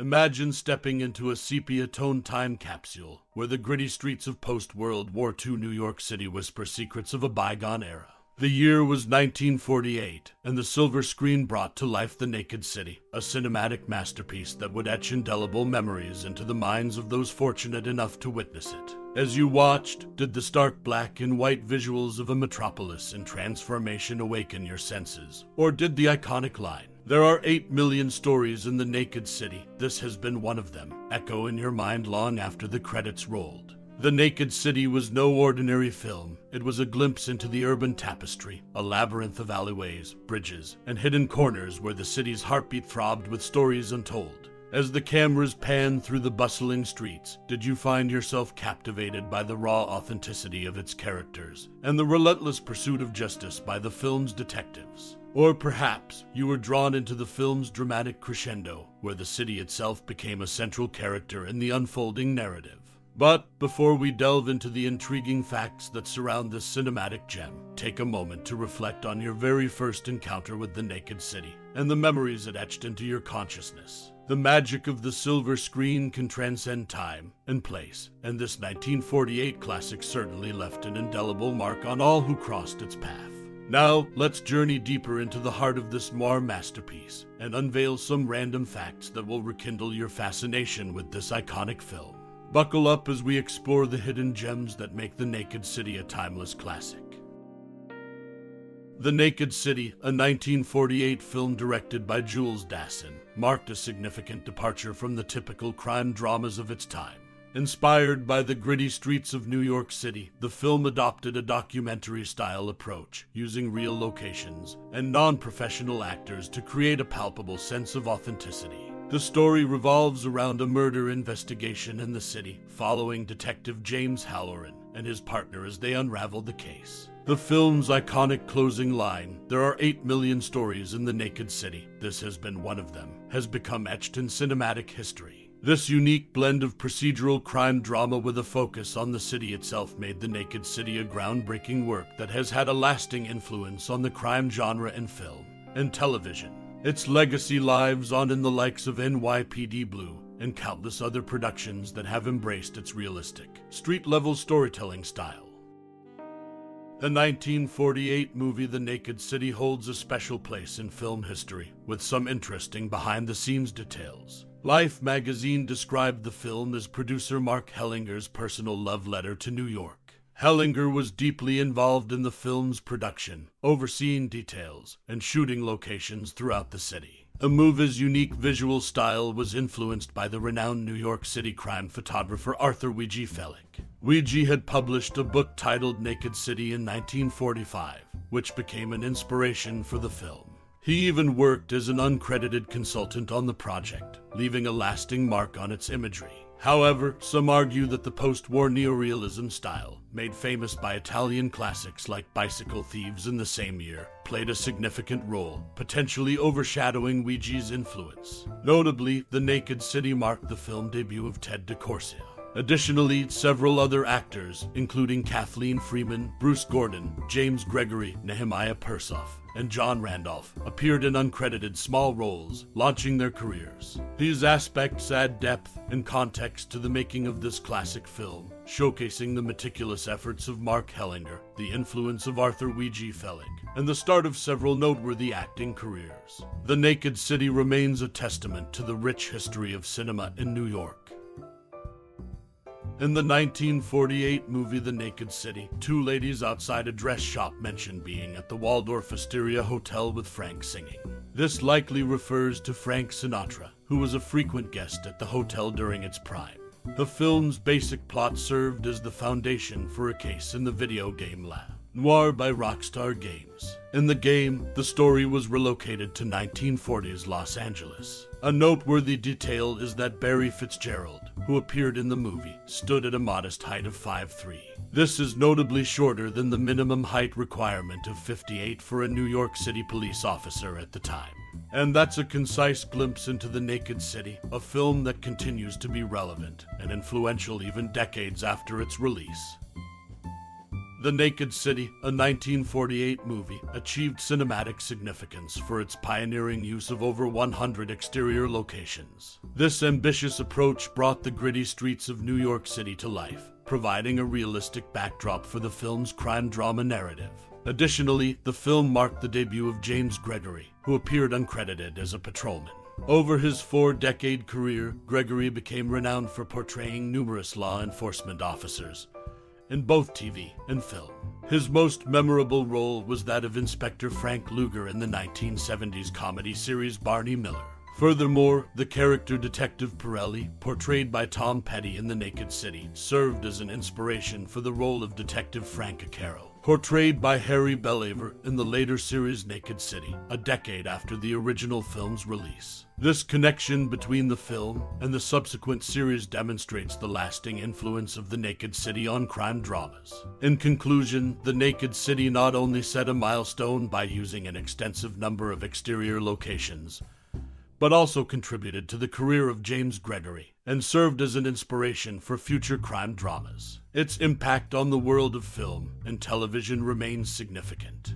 Imagine stepping into a sepia toned time capsule where the gritty streets of post World War II New York City whisper secrets of a bygone era. The year was 1948, and the silver screen brought to life The Naked City, a cinematic masterpiece that would etch indelible memories into the minds of those fortunate enough to witness it. As you watched, did the stark black and white visuals of a metropolis in transformation awaken your senses? Or did the iconic line, there are 8 million stories in the naked city. This has been one of them. Echo in your mind long after the credits rolled. The Naked City was no ordinary film. It was a glimpse into the urban tapestry, a labyrinth of alleyways, bridges, and hidden corners where the city's heartbeat throbbed with stories untold. As the cameras panned through the bustling streets, did you find yourself captivated by the raw authenticity of its characters and the relentless pursuit of justice by the film's detectives? Or perhaps you were drawn into the film's dramatic crescendo, where the city itself became a central character in the unfolding narrative. But before we delve into the intriguing facts that surround this cinematic gem, take a moment to reflect on your very first encounter with the Naked City and the memories it etched into your consciousness. The magic of the silver screen can transcend time and place, and this 1948 classic certainly left an indelible mark on all who crossed its path. Now, let's journey deeper into the heart of this Mar masterpiece and unveil some random facts that will rekindle your fascination with this iconic film. Buckle up as we explore the hidden gems that make The Naked City a timeless classic. The Naked City, a 1948 film directed by Jules Dassin, marked a significant departure from the typical crime dramas of its time. Inspired by the gritty streets of New York City, the film adopted a documentary style approach, using real locations and non professional actors to create a palpable sense of authenticity. The story revolves around a murder investigation in the city, following Detective James Halloran and his partner as they unravel the case. The film's iconic closing line, There are 8 million stories in the naked city, this has been one of them, has become etched in cinematic history. This unique blend of procedural crime drama with a focus on the city itself made The Naked City a groundbreaking work that has had a lasting influence on the crime genre in film and television. Its legacy lives on in the likes of NYPD Blue and countless other productions that have embraced its realistic, street level storytelling style. The 1948 movie The Naked City holds a special place in film history, with some interesting behind the scenes details. Life magazine described the film as producer Mark Hellinger's personal love letter to New York. Hellinger was deeply involved in the film's production, overseeing details and shooting locations throughout the city. Movie's unique visual style was influenced by the renowned New York City crime photographer Arthur Weegee Fellig. Weegee had published a book titled Naked City in 1945, which became an inspiration for the film. He even worked as an uncredited consultant on the project, leaving a lasting mark on its imagery. However, some argue that the post war neorealism style, made famous by Italian classics like Bicycle Thieves in the same year, played a significant role, potentially overshadowing Weegee's influence. Notably, The Naked City marked the film debut of Ted de Corsia. Additionally, several other actors, including Kathleen Freeman, Bruce Gordon, James Gregory, Nehemiah Persoff, and John Randolph appeared in uncredited small roles, launching their careers. These aspects add depth and context to the making of this classic film, showcasing the meticulous efforts of Mark Hellinger, the influence of Arthur Weegee Fellig, and the start of several noteworthy acting careers. The Naked City remains a testament to the rich history of cinema in New York. In the 1948 movie The Naked City, two ladies outside a dress shop mention being at the Waldorf Astoria Hotel with Frank singing. This likely refers to Frank Sinatra, who was a frequent guest at the hotel during its prime. The film's basic plot served as the foundation for a case in the video game L.A. Noire by Rockstar Games. In the game, the story was relocated to 1940s Los Angeles. A noteworthy detail is that Barry Fitzgerald, who appeared in the movie, stood at a modest height of 5'3. This is notably shorter than the minimum height requirement of 58 for a New York City police officer at the time. And that's a concise glimpse into The Naked City, a film that continues to be relevant and influential even decades after its release. The Naked City, a 1948 movie, achieved cinematic significance for its pioneering use of over 100 exterior locations. This ambitious approach brought the gritty streets of New York City to life, providing a realistic backdrop for the film's crime drama narrative. Additionally, the film marked the debut of James Gregory, who appeared uncredited as a patrolman. Over his four decade career, Gregory became renowned for portraying numerous law enforcement officers in both TV and film. His most memorable role was that of Inspector Frank Luger in the 1970s comedy series Barney Miller. Furthermore, the character Detective Perelli, portrayed by Tom Pedi in The Naked City, served as an inspiration for the role of Detective Frank Arcaro portrayed by Harry Bellaver in the later series Naked City, a decade after the original film's release. This connection between the film and the subsequent series demonstrates the lasting influence of The Naked City on crime dramas. In conclusion, The Naked City not only set a milestone by using an extensive number of exterior locations, but also contributed to the career of James Gregory and served as an inspiration for future crime dramas. Its impact on the world of film and television remains significant.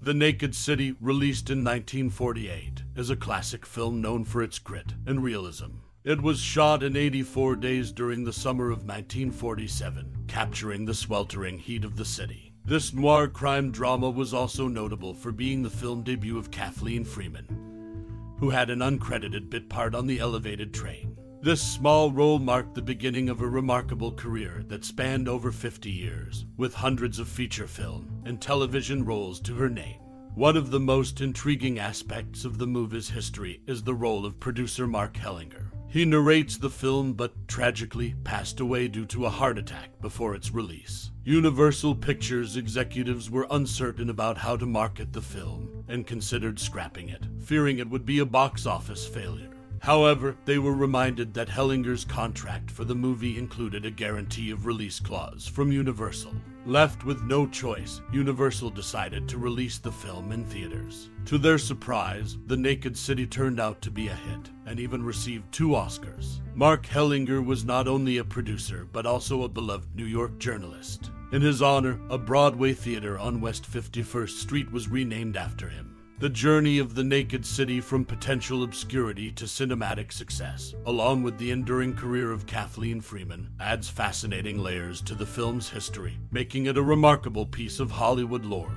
The Naked City, released in 1948, is a classic film known for its grit and realism. It was shot in 84 days during the summer of 1947, capturing the sweltering heat of the city. This noir crime drama was also notable for being the film debut of Kathleen Freeman, who had an uncredited bit part on the elevated train. This small role marked the beginning of a remarkable career that spanned over 50 years, with hundreds of feature film and television roles to her name. One of the most intriguing aspects of the movie's history is the role of producer Mark Hellinger. He narrates the film but tragically passed away due to a heart attack before its release. Universal Pictures executives were uncertain about how to market the film and considered scrapping it, fearing it would be a box office failure. However, they were reminded that Hellinger's contract for the movie included a guarantee of release clause from Universal. Left with no choice, Universal decided to release the film in theaters. To their surprise, The Naked City turned out to be a hit and even received two Oscars. Mark Hellinger was not only a producer, but also a beloved New York journalist. In his honor, a Broadway theater on West 51st Street was renamed after him. The journey of the Naked City from potential obscurity to cinematic success, along with the enduring career of Kathleen Freeman, adds fascinating layers to the film's history, making it a remarkable piece of Hollywood lore.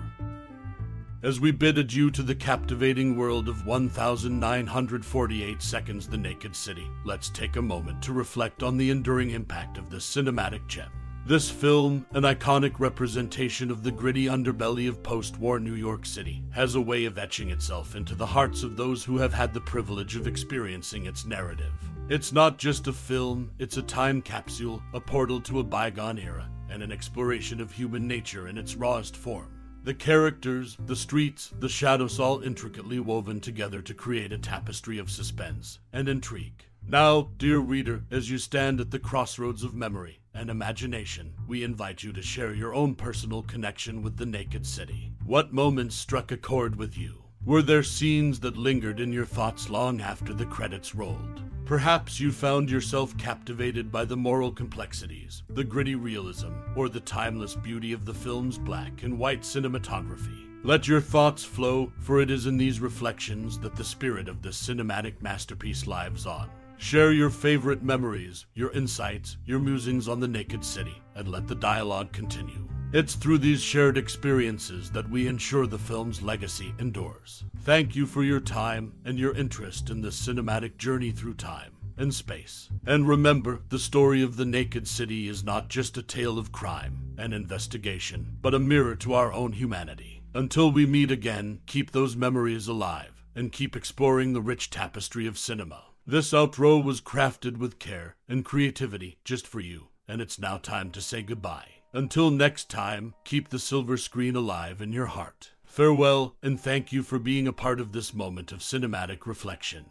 As we bid adieu to the captivating world of 1948 Seconds The Naked City, let's take a moment to reflect on the enduring impact of this cinematic gem. This film, an iconic representation of the gritty underbelly of post war New York City, has a way of etching itself into the hearts of those who have had the privilege of experiencing its narrative. It's not just a film, it's a time capsule, a portal to a bygone era, and an exploration of human nature in its rawest form. The characters, the streets, the shadows all intricately woven together to create a tapestry of suspense and intrigue. Now, dear reader, as you stand at the crossroads of memory, and imagination, we invite you to share your own personal connection with the Naked City. What moments struck a chord with you? Were there scenes that lingered in your thoughts long after the credits rolled? Perhaps you found yourself captivated by the moral complexities, the gritty realism, or the timeless beauty of the film's black and white cinematography. Let your thoughts flow, for it is in these reflections that the spirit of this cinematic masterpiece lives on. Share your favorite memories, your insights, your musings on the naked city, and let the dialogue continue. It's through these shared experiences that we ensure the film's legacy endures. Thank you for your time and your interest in this cinematic journey through time and space. And remember, the story of the Naked City is not just a tale of crime and investigation, but a mirror to our own humanity. Until we meet again, keep those memories alive and keep exploring the rich tapestry of cinema. This outro was crafted with care and creativity just for you, and it's now time to say goodbye. Until next time, keep the silver screen alive in your heart. Farewell, and thank you for being a part of this moment of cinematic reflection.